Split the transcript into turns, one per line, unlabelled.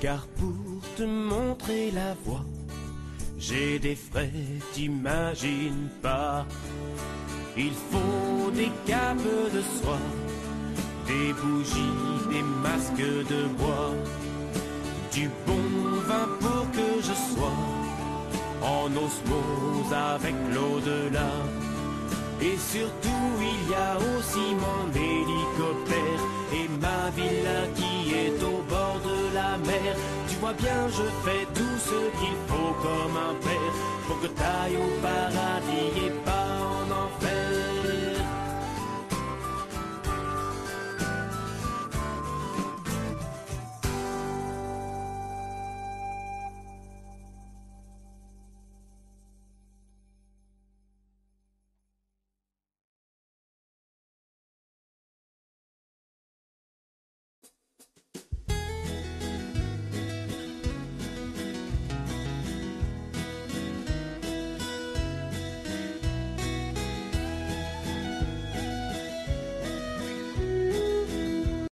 Car pour te montrer la voie, j'ai des frais, t'imagines pas. Il faut des capes de soie, des bougies, des masques de bois, du bon vin pour que je sois en osmose avec l'au-delà. Et surtout, il y a aussi mon hélicoptère au bord de la mer. Tu vois bien, je fais tout ce qu'il faut comme un père pour que t'ailles au paradis et pas